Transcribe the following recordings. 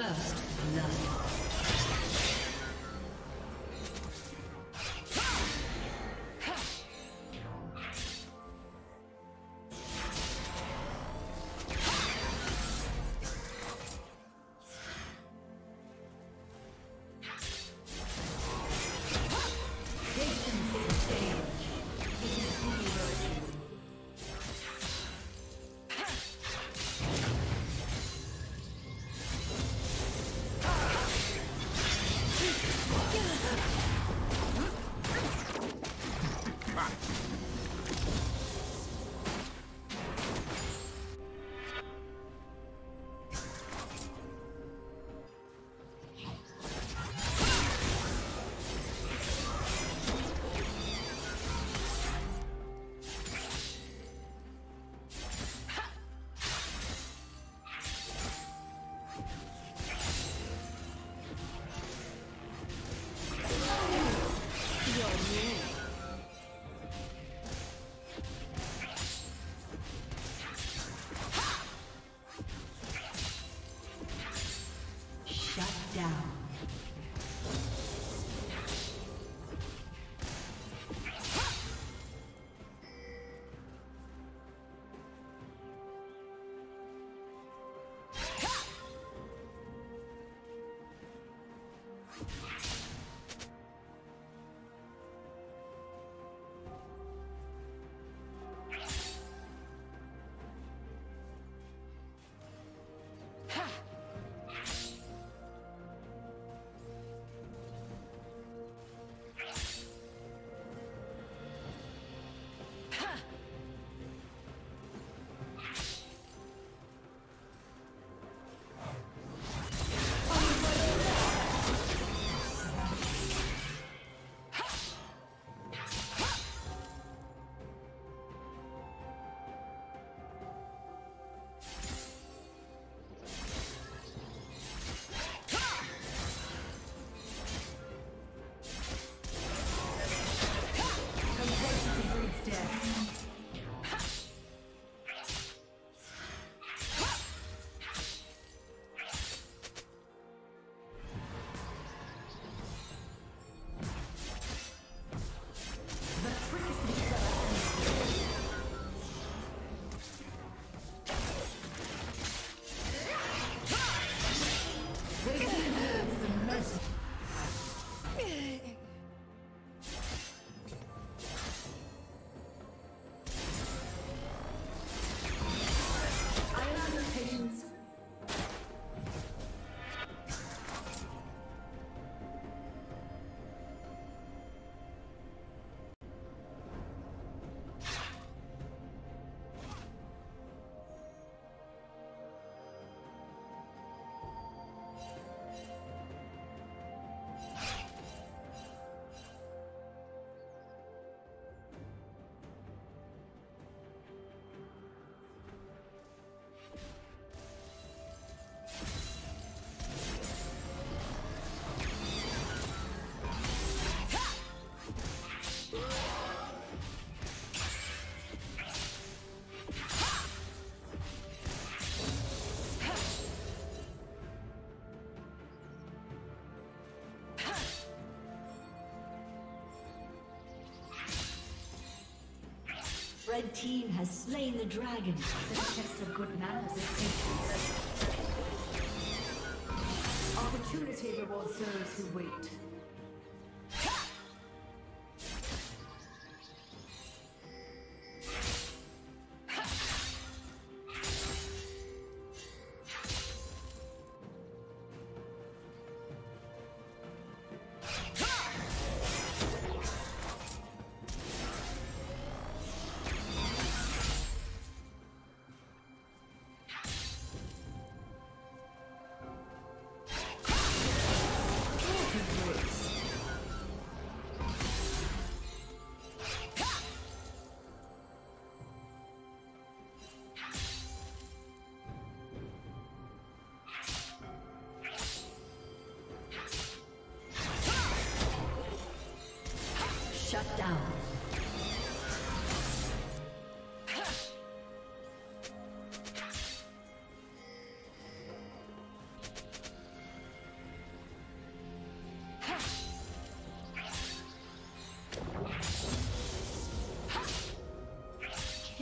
First Shut down. Red team has slain the dragon. The test of good manners is patience. Opportunity rewards those who wait.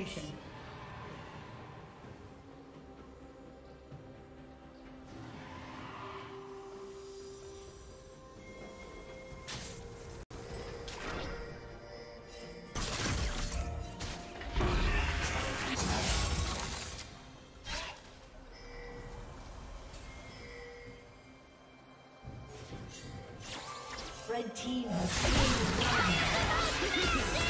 Adaptation. Red team has slain the dragon.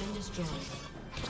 Been destroyed.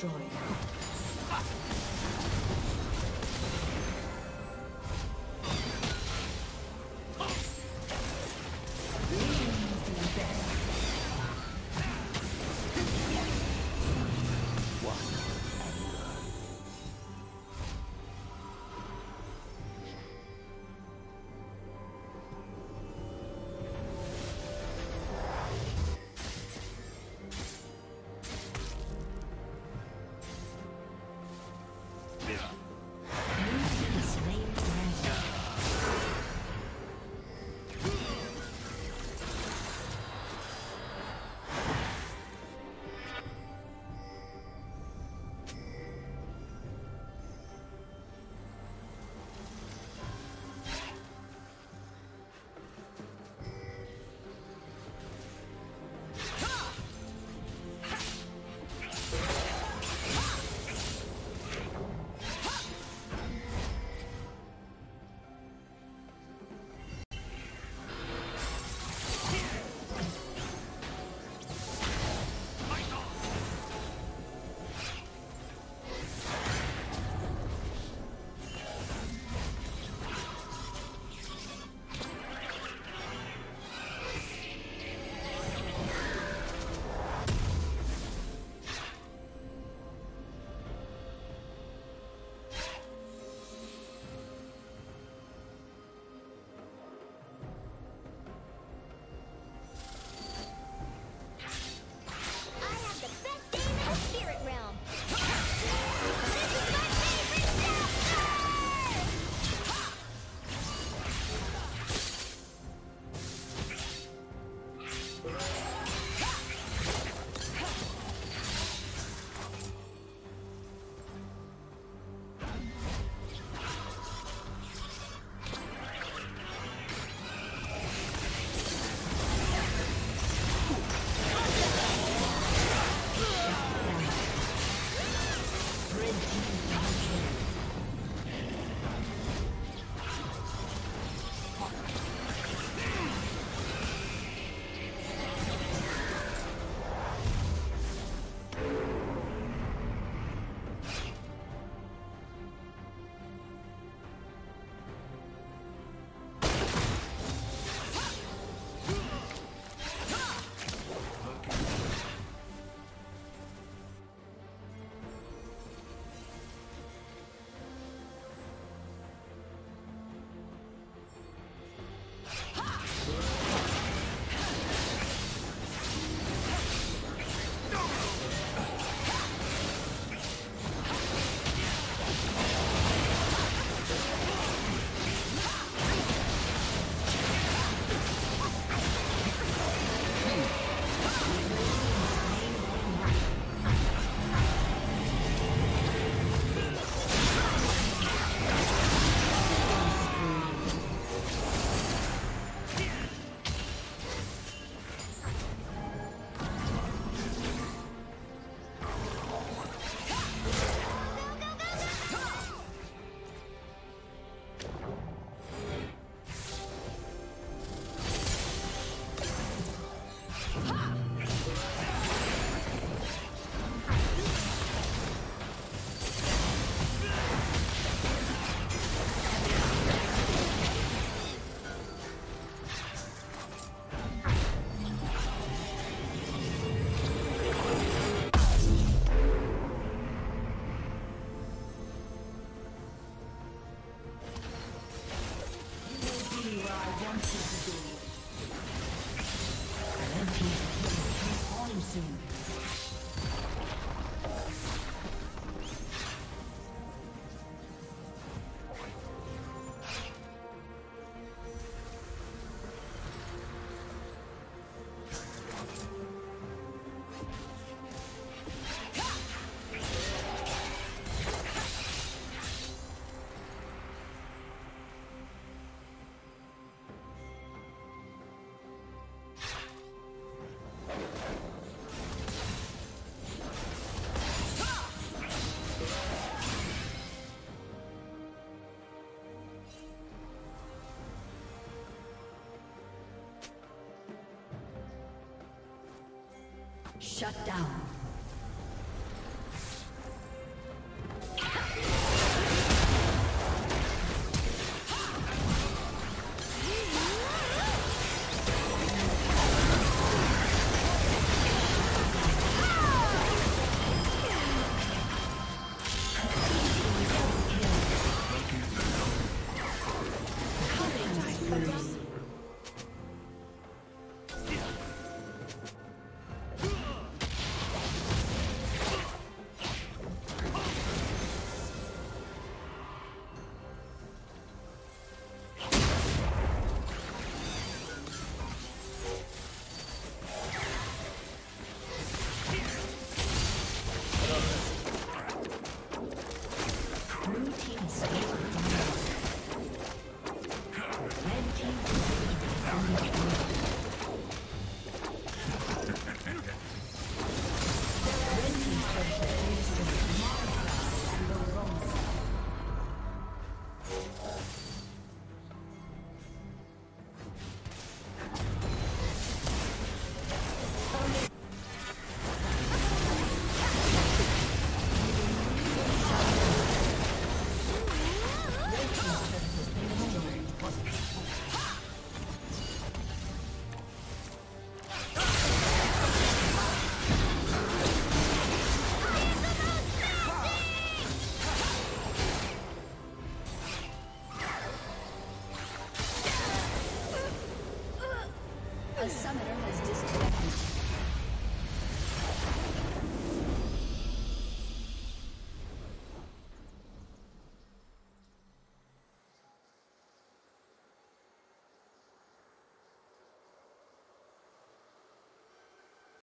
destroyed. Shut down.